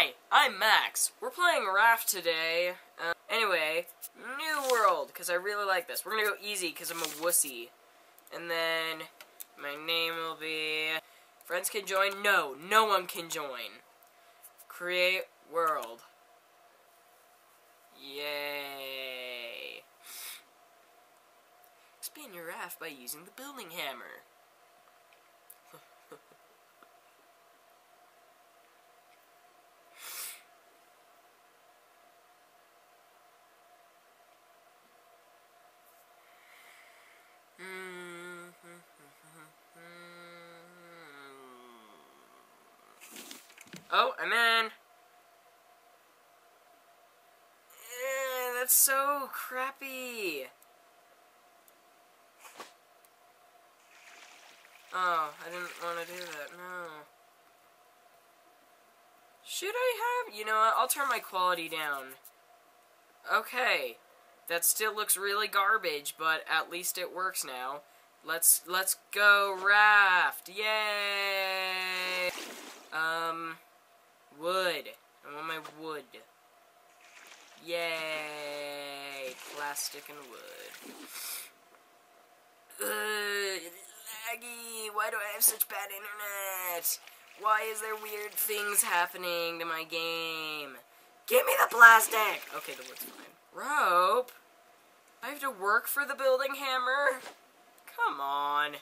Hi, I'm Max. We're playing Raft today. Uh, anyway, new world, because I really like this. We're going to go easy, because I'm a wussy. And then, my name will be... Friends can join? No, no one can join. Create world. Yay. Expand your raft by using the building hammer. Oh, I'm in. Eh, that's so crappy. Oh, I didn't want to do that. No. Should I have? You know what? I'll turn my quality down. Okay. That still looks really garbage, but at least it works now. Let's let's go raft. Yay! Um wood. I want my wood. Yay! Plastic and wood. Ugh, laggy. Why do I have such bad internet? Why is there weird things happening to my game? Give me the plastic! Okay, the wood's fine. Rope? I have to work for the building hammer? Come on.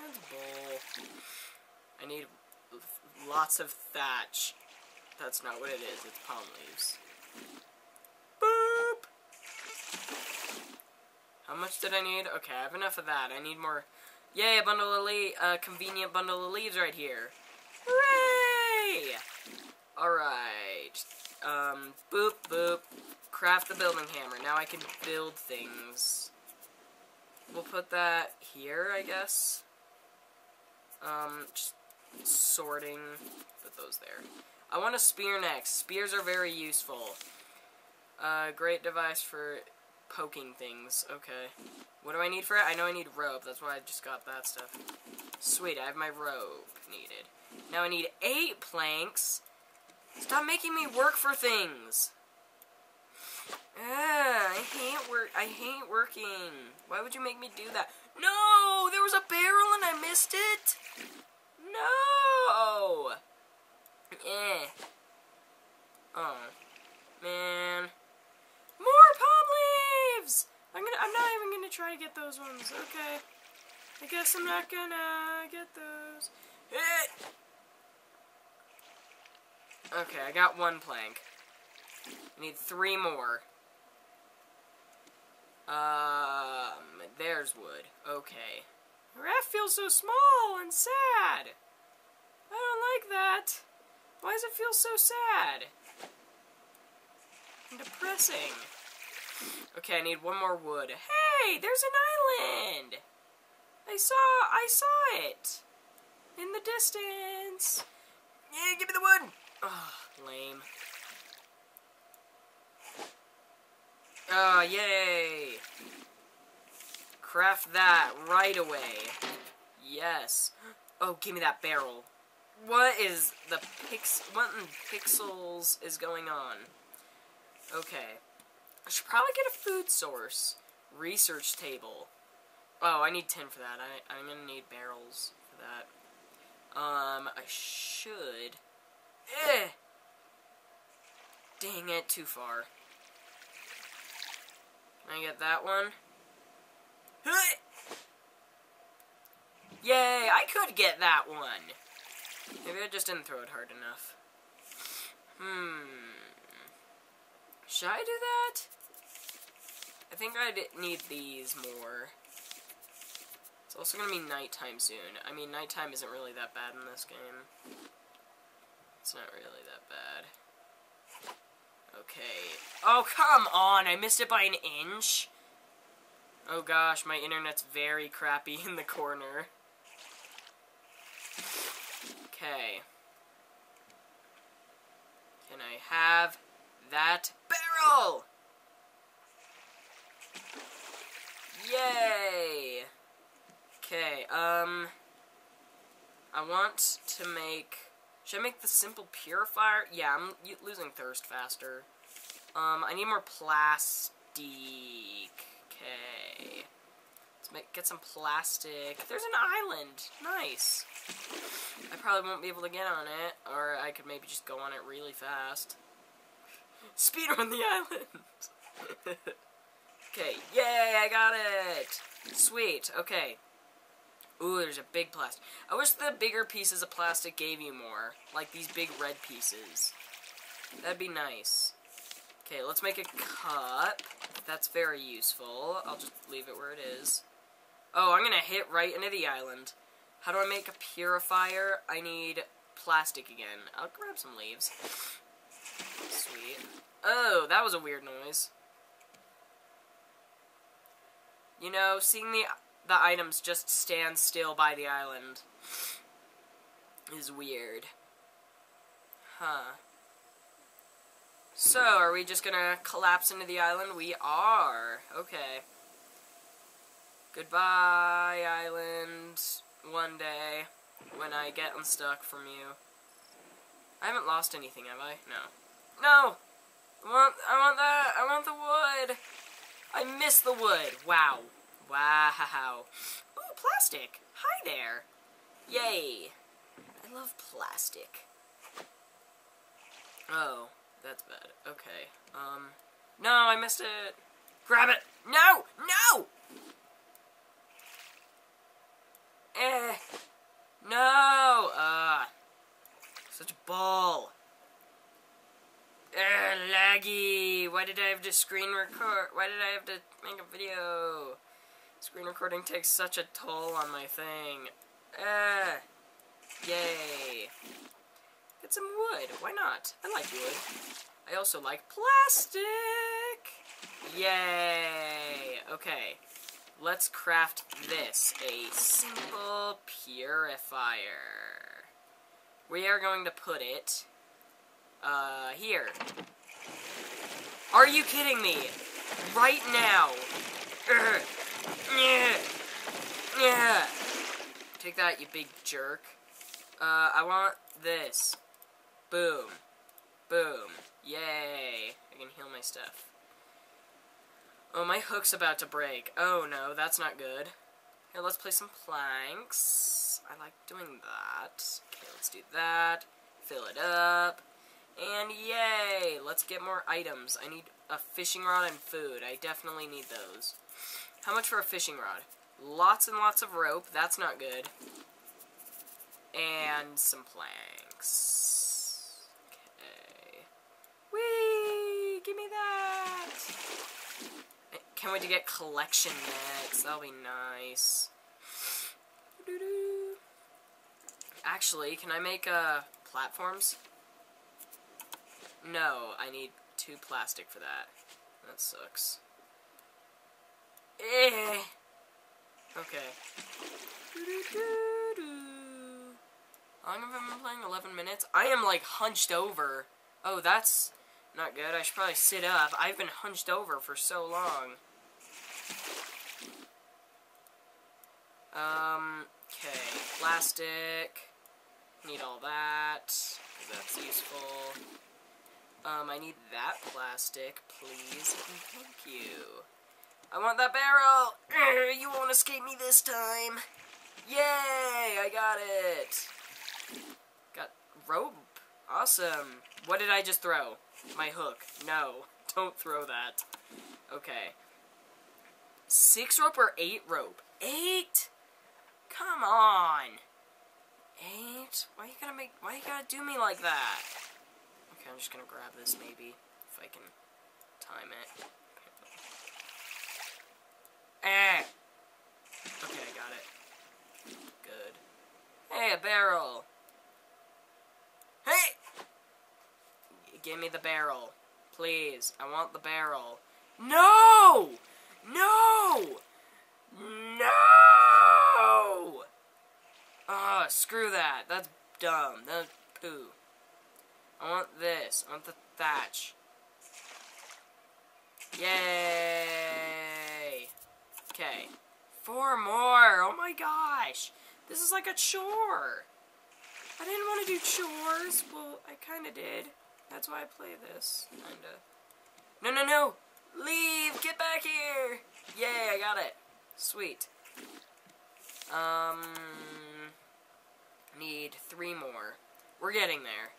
That's bull. I need lots of thatch. That's not what it is, it's palm leaves. Boop! How much did I need? Okay, I have enough of that. I need more. Yay, a bundle of leaves, a convenient bundle of leaves right here. Hooray! Alright. Um, boop, boop. Craft the building hammer. Now I can build things. We'll put that here, I guess. Um, just sorting. Put those there. I want a spear next. Spears are very useful. Uh, great device for poking things. Okay. What do I need for it? I know I need rope. That's why I just got that stuff. Sweet, I have my rope needed. Now I need eight planks. Stop making me work for things. Ah, I hate work. I hate working. Why would you make me do that? No, there was a barrel and I missed it. No! Eh. Oh. Man. I'm gonna I'm not even gonna try to get those ones, okay. I guess I'm not gonna get those. Eh. Okay, I got one plank. I need three more. Um, there's wood. Okay. The Raft feels so small and sad. I don't like that. Why does it feel so sad? And depressing. Okay, I need one more wood. Hey, there's an island! I saw, I saw it! In the distance! Yeah, give me the wood! Oh, lame. Oh, yay! Craft that right away. Yes. Oh, give me that barrel. What is the pix... What in pixels is going on? Okay. I should probably get a food source. Research table. Oh, I need 10 for that. I, I'm gonna need barrels for that. Um, I should... Eh! Dang it, too far. Can I get that one? Yay, I could get that one. Maybe I just didn't throw it hard enough. Hmm. Should I do that? I think I need these more. It's also going to be nighttime soon. I mean, nighttime isn't really that bad in this game. It's not really that bad. Okay. Oh, come on! I missed it by an inch? Oh gosh, my internet's very crappy in the corner. Okay. Can I have that barrel? Yay! Okay, um... I want to make Should I make the simple purifier? Yeah, I'm losing thirst faster. Um, I need more plastic. Okay. Let's make, get some plastic. There's an island. Nice. I probably won't be able to get on it, or I could maybe just go on it really fast. Speed on the island! okay, yay, I got it! Sweet, okay. Ooh, there's a big plastic. I wish the bigger pieces of plastic gave you more. Like these big red pieces. That'd be nice. Okay, let's make a cup. That's very useful. I'll just leave it where it is. Oh, I'm gonna hit right into the island. How do I make a purifier? I need plastic again. I'll grab some leaves. Sweet. Oh, that was a weird noise. You know, seeing the the items just stand still by the island is weird. Huh. So, are we just gonna collapse into the island? We are. Okay. Goodbye, island. One day, when I get unstuck from you. I haven't lost anything, have I? No. No! I want, I want that! I want the wood! I miss the wood! Wow. Wow. Ooh, plastic. Hi there. Yay. I love plastic. Oh, that's bad. Okay. Um, no, I missed it. Grab it. No! No! Eh. No! Uh, such a ball. Eh, laggy. Why did I have to screen record? Why did I have to make a video? Screen recording takes such a toll on my thing. Uh, yay. Get some wood. Why not? I like wood. I also like plastic. Yay. Okay. Let's craft this. A simple purifier. We are going to put it, uh, here. Are you kidding me? Right now. Take that, you big jerk. Uh, I want this. Boom. Boom. Yay. I can heal my stuff. Oh, my hook's about to break. Oh, no, that's not good. Here, let's play some planks. I like doing that. Okay, let's do that. Fill it up. And yay! Let's get more items. I need a fishing rod and food. I definitely need those. How much for a fishing rod? Lots and lots of rope. That's not good. And some planks. Okay. Whee! Give me that! Can't wait to get collection next. That'll be nice. Actually, can I make, uh, platforms? No, I need two plastic for that. That sucks. Eh. Okay. How long have I been playing? 11 minutes? I am, like, hunched over. Oh, that's not good. I should probably sit up. I've been hunched over for so long. Um, okay. Plastic. Need all that. That's useful. Um, I need that plastic, please. Thank you. I want that barrel! You won't escape me this time! Yay! I got it! Got rope. Awesome. What did I just throw? My hook. No. Don't throw that. Okay. Six rope or eight rope? Eight? Come on. Eight? Why you gotta make, why you gotta do me like that? Okay, I'm just gonna grab this maybe, if I can time it. Eh. Okay, I got it. Good. Hey, a barrel. Hey! Give me the barrel. Please. I want the barrel. No! No! No! Ah, oh, screw that. That's dumb. That's poo. I want this. I want the thatch. Yay! Okay. Four more! Oh my gosh! This is like a chore! I didn't want to do chores. Well, I kind of did. That's why I play this. Kinda. No, no, no! Leave! Get back here! Yay, I got it. Sweet. Um, need three more. We're getting there.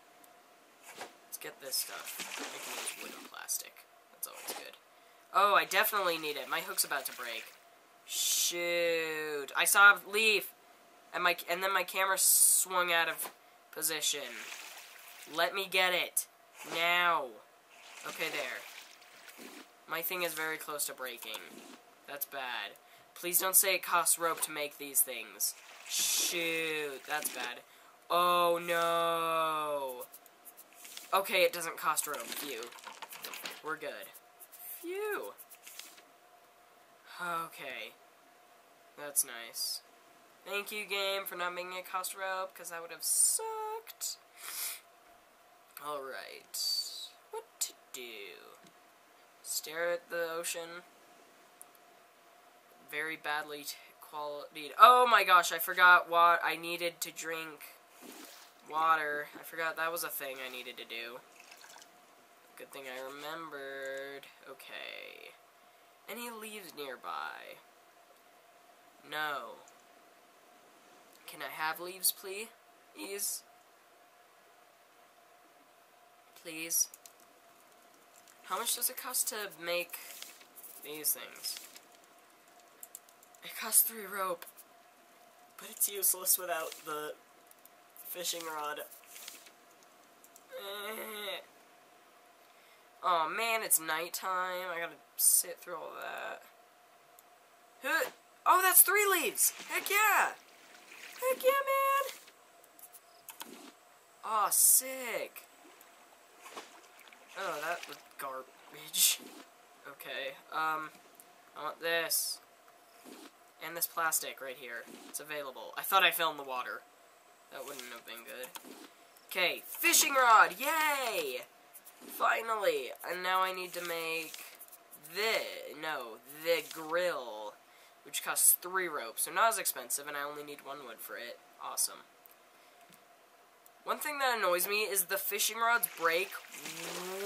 Get this stuff. I can use wood and plastic. That's always good. Oh, I definitely need it. My hook's about to break. Shoot. I saw a leaf. And my and then my camera swung out of position. Let me get it. Now. Okay, there. My thing is very close to breaking. That's bad. Please don't say it costs rope to make these things. Shoot, that's bad. Oh no. Okay, it doesn't cost rope. Phew. We're good. Phew. Okay. That's nice. Thank you, game, for not making it cost rope, because that would have sucked. Alright. What to do? Stare at the ocean. Very badly quality. Oh my gosh, I forgot what I needed to drink water. I forgot that was a thing I needed to do. Good thing I remembered. Okay. Any leaves nearby? No. Can I have leaves, please? Please? Please? How much does it cost to make these things? It costs three rope. But it's useless without the fishing rod. Oh man, it's nighttime. I gotta sit through all that. Oh, that's three leaves! Heck yeah! Heck yeah, man! Oh, sick. Oh, that was garbage. Okay, um, I want this. And this plastic right here. It's available. I thought I fell in the water. That wouldn't have been good. Okay, fishing rod! Yay! Finally! And now I need to make the, no, the grill which costs three ropes, so not as expensive, and I only need one wood for it. Awesome. One thing that annoys me is the fishing rods break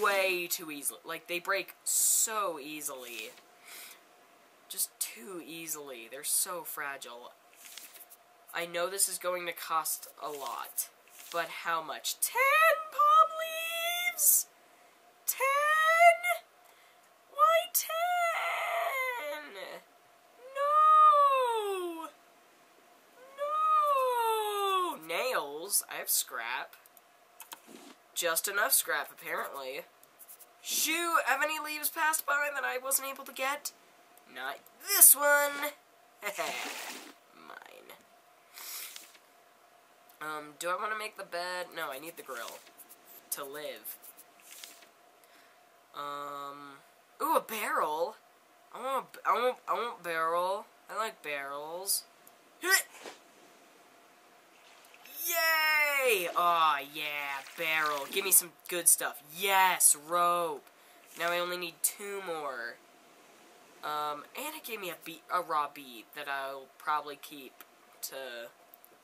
way too easily. Like, they break so easily. Just too easily. They're so fragile. I know this is going to cost a lot, but how much? Ten palm leaves? Ten? Why ten? No! No! Nails? I have scrap. Just enough scrap, apparently. Shoot! Have any leaves passed by that I wasn't able to get? Not this one! Um, do I want to make the bed? No, I need the grill. To live. Um... Ooh, a barrel! I want, I want, I want barrel. I like barrels. Yay! Oh, yeah, barrel. Give me some good stuff. Yes, rope. Now I only need two more. Um, and it gave me a, beet, a raw beet that I'll probably keep to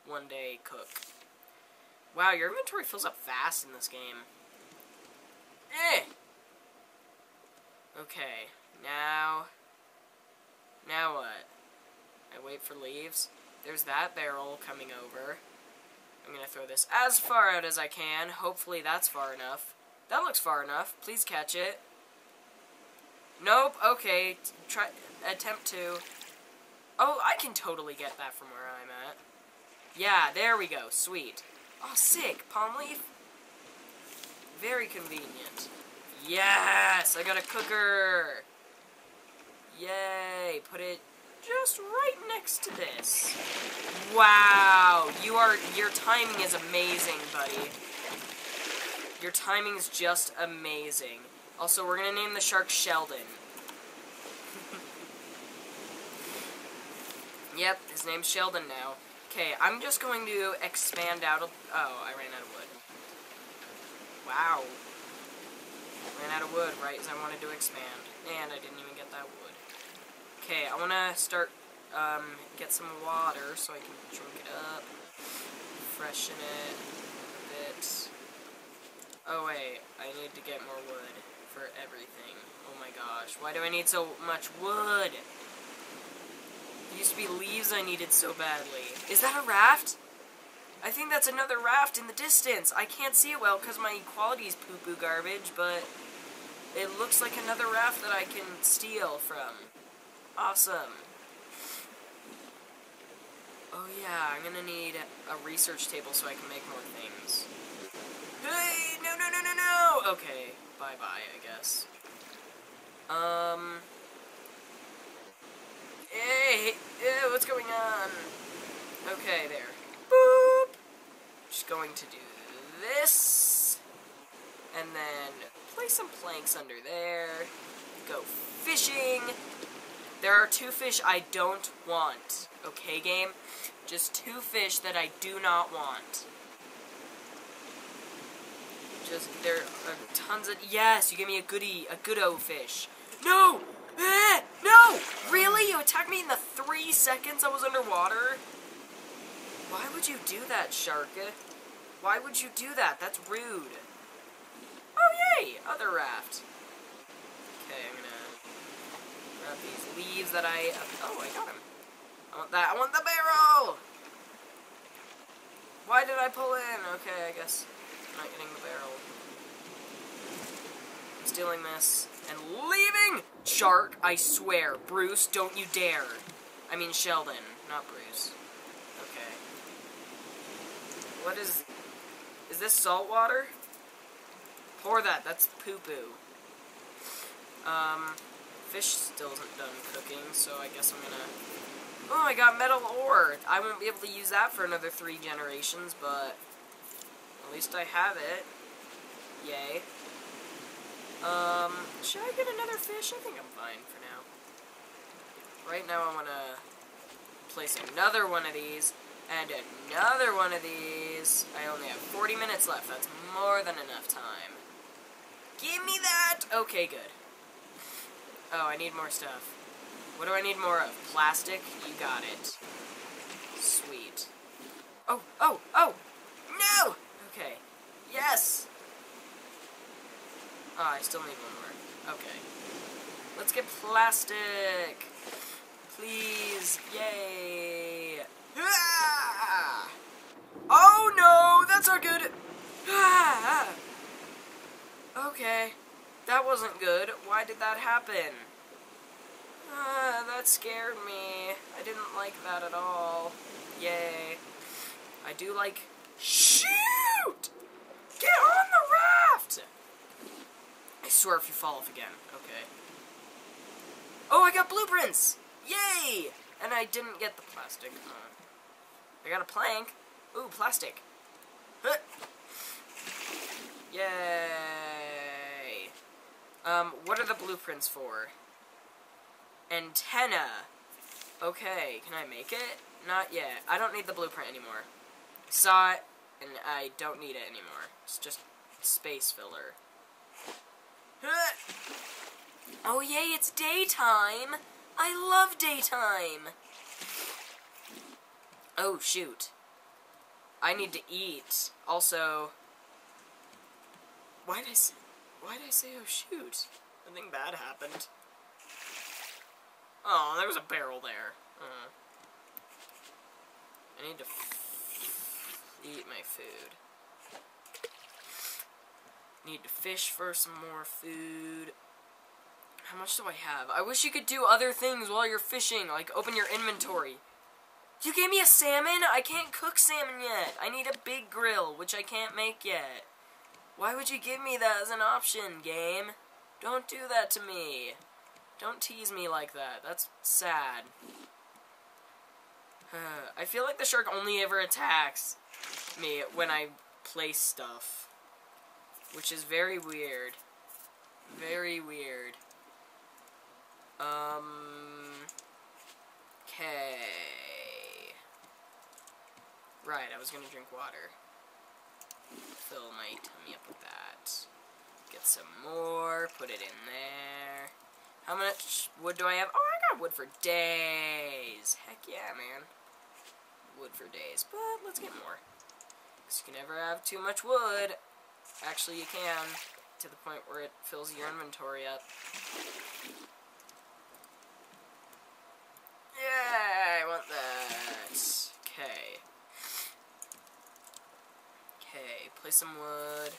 one day cook. Wow, your inventory fills up fast in this game. Eh! Okay, now... Now what? I wait for leaves. There's that barrel coming over. I'm to throw this as far out as I can. Hopefully that's far enough. That looks far enough. Please catch it. Nope. Okay. Try. Attempt to. Oh, I can totally get that from where I'm at. Yeah, there we go. Sweet. Oh, sick. Palm leaf. Very convenient. Yes! I got a cooker! Yay! Put it just right next to this. Wow, you are, your timing is amazing, buddy. Your timing is just amazing. Also, we're gonna name the shark Sheldon. yep, his name's Sheldon now. Okay, I'm just going to expand out oh, I ran out of wood. Wow. Ran out of wood right as I wanted to expand. And I didn't even get that wood. Okay, I want to start, um, get some water so I can drink it up. freshen it a bit. Oh wait, I need to get more wood for everything. Oh my gosh, why do I need so much wood? Used to be leaves I needed so badly. Is that a raft? I think that's another raft in the distance. I can't see it well because my quality is poo-poo garbage, but it looks like another raft that I can steal from. Awesome. Oh yeah, I'm gonna need a research table so I can make more things. Hey, no, no, no, no, no! Okay, bye-bye, I guess. Um... Hey, what's going on? Okay, there. Boop! Just going to do this. And then place some planks under there. Go fishing. There are two fish I don't want. Okay, game? Just two fish that I do not want. Just, there are tons of... Yes, you give me a goodie, a good-o fish. No! Really? You attacked me in the three seconds I was underwater? Why would you do that, shark? Why would you do that? That's rude. Oh, yay! Other raft. Okay, I'm gonna grab these leaves that I... Oh, I got him. I want that. I want the barrel! Why did I pull in? Okay, I guess I'm not getting the barrel. Stealing this and leaving! Shark, I swear. Bruce, don't you dare. I mean Sheldon, not Bruce. Okay. What is... Is this salt water? Pour that, that's poo-poo. Um, fish still isn't done cooking, so I guess I'm gonna... Oh, I got metal ore! I won't be able to use that for another three generations, but... At least I have it. Yay. Um, should I get another fish? I think I'm fine for now. Right now I want to place another one of these, and another one of these. I only have 40 minutes left. That's more than enough time. Give me that! Okay, good. Oh, I need more stuff. What do I need more of? Plastic? You got it. Sweet. Oh, oh, oh! No! Okay. Yes! Oh, I still need one more. Okay. Let's get plastic! Please! Yay! Ah! Oh no! That's not good! Ah! Okay. That wasn't good. Why did that happen? Ah, that scared me. I didn't like that at all. Yay. I do like... Shoot! Get on the! I swear if you fall off again. Okay. Oh, I got blueprints! Yay! And I didn't get the plastic. Uh, I got a plank. Ooh, plastic. Yay! Um, what are the blueprints for? Antenna. Okay, can I make it? Not yet. I don't need the blueprint anymore. Saw it, and I don't need it anymore. It's just space filler. Oh yay, it's daytime! I love daytime! Oh shoot. I need to eat. Also, why did I say, why did I say oh shoot? Nothing bad happened. Oh, there was a barrel there. Uh, I need to eat my food. Need to fish for some more food. How much do I have? I wish you could do other things while you're fishing, like open your inventory. You gave me a salmon? I can't cook salmon yet. I need a big grill, which I can't make yet. Why would you give me that as an option, game? Don't do that to me. Don't tease me like that. That's sad. I feel like the shark only ever attacks me when I place stuff. Which is very weird. Very weird. Um... Okay. Right, I was gonna drink water. Fill my tummy up with that. Get some more, put it in there. How much wood do I have? Oh, I got wood for days. Heck yeah, man. Wood for days, but let's get more. Because you can never have too much wood. Actually, you can, to the point where it fills your inventory up. Yeah, I want that. Okay. Okay, place some wood.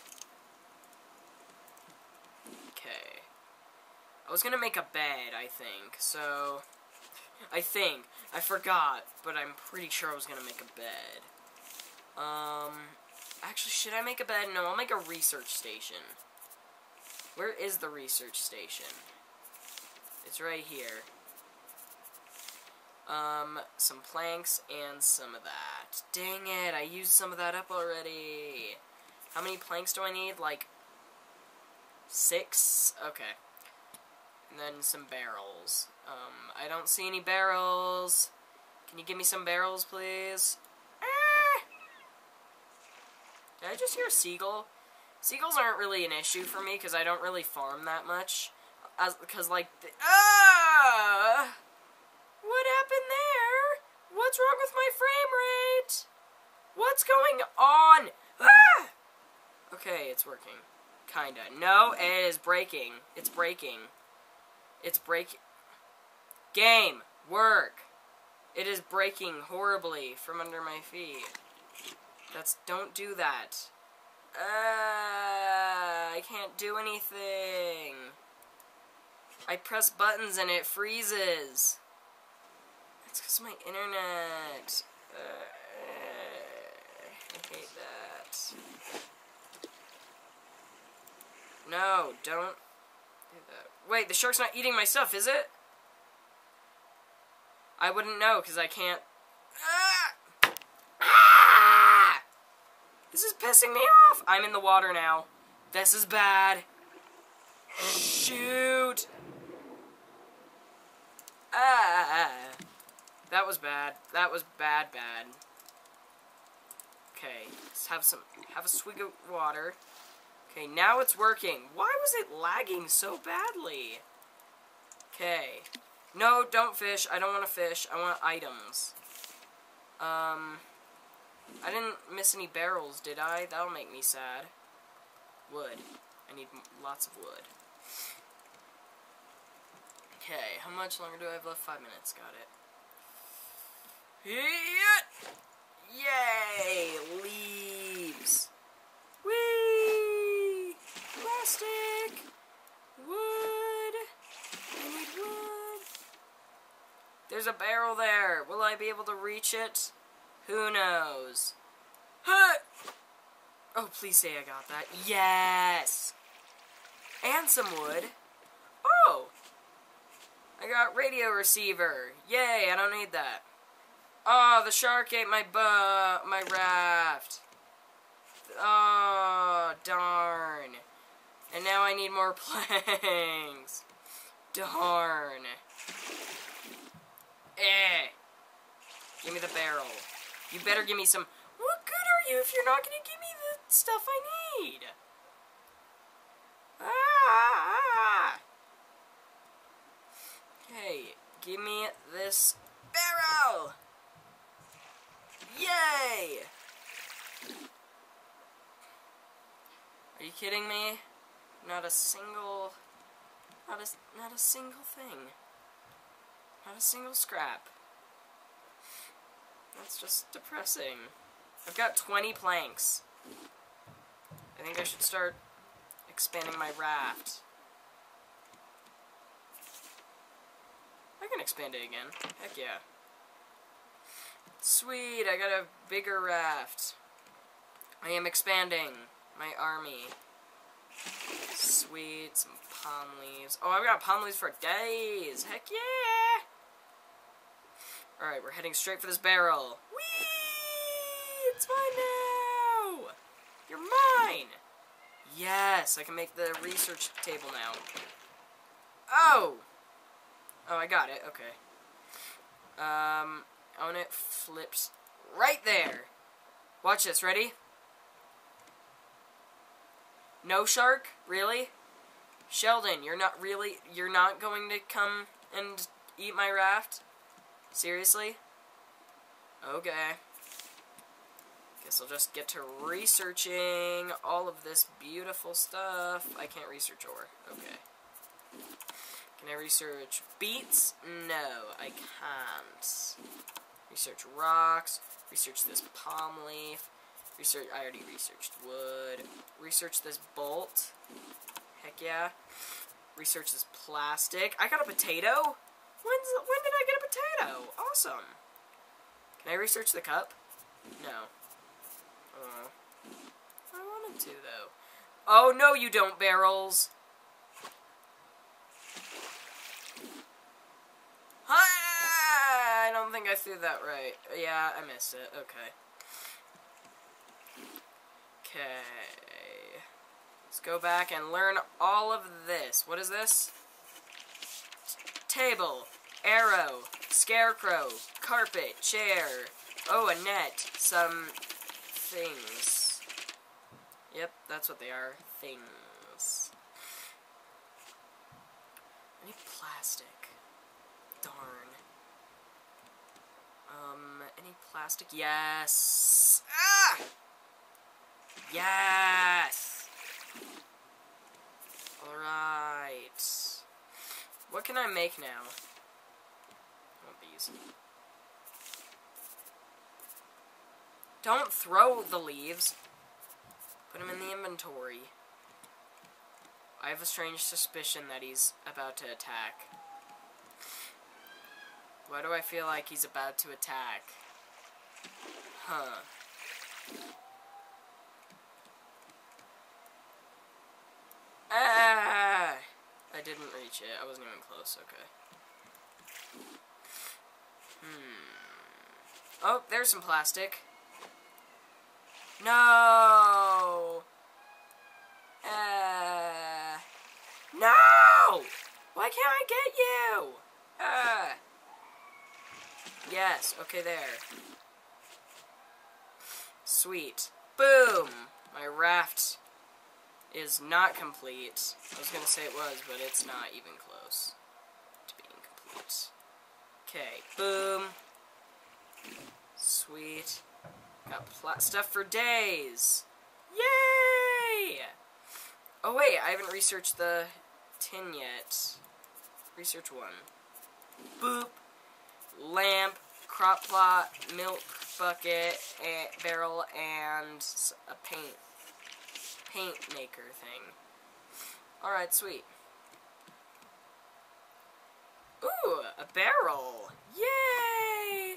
Okay. I was gonna make a bed, I think, so... I think. I forgot, but I'm pretty sure I was gonna make a bed. Um, actually, should I make a bed? No, I'll make a research station. Where is the research station? It's right here. Um, some planks and some of that. Dang it, I used some of that up already. How many planks do I need? Like, six? Okay. And then some barrels. Um, I don't see any barrels. Can you give me some barrels, please? Did I just hear a seagull? Seagulls aren't really an issue for me because I don't really farm that much. As because like the, ah, what happened there? What's wrong with my frame rate? What's going on? Ah! Okay, it's working. Kinda. No, it is breaking. It's breaking. It's break. Game work. It is breaking horribly from under my feet. That's don't do that. Uh, I can't do anything. I press buttons and it freezes. That's because my internet. Uh, I hate that. No, don't do that. Wait, the shark's not eating my stuff, is it? I wouldn't know because I can't. Ah! Ah! This is pissing me off. I'm in the water now. This is bad. Shoot. Ah. That was bad. That was bad, bad. Okay, let's have some, have a swig of water. Okay, now it's working. Why was it lagging so badly? Okay. No, don't fish. I don't want to fish. I want items. Um, I didn't miss any barrels, did I? That'll make me sad. Wood. I need lots of wood. Okay, how much longer do I have left? Five minutes. Got it. Yay! Leaves. Whee! Plastic! Wood! I need wood. There's a barrel there. Will I be able to reach it? Who knows? Oh, please say I got that. Yes! And some wood. Oh! I got radio receiver. Yay, I don't need that. Oh, the shark ate my bu my raft. Oh, darn. And now I need more planks. Darn. Eh. Give me the barrel. You better give me some... What good are you if you're not going to give me the stuff I need? Ah! Okay, give me this barrel! Yay! Are you kidding me? Not a single... Not a, not a single thing. Not a single scrap. That's just depressing. I've got 20 planks. I think I should start expanding my raft. I can expand it again. Heck yeah. Sweet, I got a bigger raft. I am expanding my army. Sweet, some palm leaves. Oh, I've got palm leaves for days. Heck yeah! Alright, we're heading straight for this barrel. Whee! It's mine now! You're mine! Yes, I can make the research table now. Oh! Oh, I got it. Okay. Um, on it flips right there. Watch this. Ready? No shark? Really? Sheldon, you're not really, you're not going to come and eat my raft? Seriously? Okay. Guess I'll just get to researching all of this beautiful stuff. I can't research ore. Okay. Can I research beets? No, I can't. Research rocks. Research this palm leaf. Research. I already researched wood. Research this bolt. Heck yeah. Research this plastic. I got a potato. When's when did I potato? Awesome. Can I research the cup? No. Oh. I wanted to though. Oh no, you don't, barrels. I don't think I threw that right. Yeah, I missed it. Okay. Okay. Let's go back and learn all of this. What is this? Table, arrow, scarecrow, carpet, chair. Oh, a net. Some things. Yep, that's what they are. Things. I need plastic. Darn. Um, any plastic? Yes! Ah! Yes! Alright. What can I make now? Don't throw the leaves. Put them in the inventory. I have a strange suspicion that he's about to attack. Why do I feel like he's about to attack? Huh. Ah! I didn't reach it. I wasn't even close. Okay. Hmm. Oh, there's some plastic. No! Uh, no! Why can't I get you? Uh, yes, okay, there. Sweet. Boom! My raft is not complete. I was gonna say it was, but it's not even close to being complete. Okay, boom. Sweet. Got plot stuff for days. Yay! Oh wait, I haven't researched the tin yet. Research one. Boop. Lamp, crop plot, milk bucket, and barrel, and a paint paint maker thing. Alright, sweet. A barrel. Yay!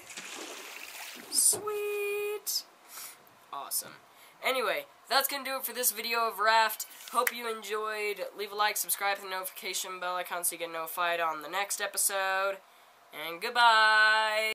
Sweet. Awesome. Anyway, that's going to do it for this video of Raft. Hope you enjoyed. Leave a like, subscribe to the notification bell icon so you get notified on the next episode. And goodbye!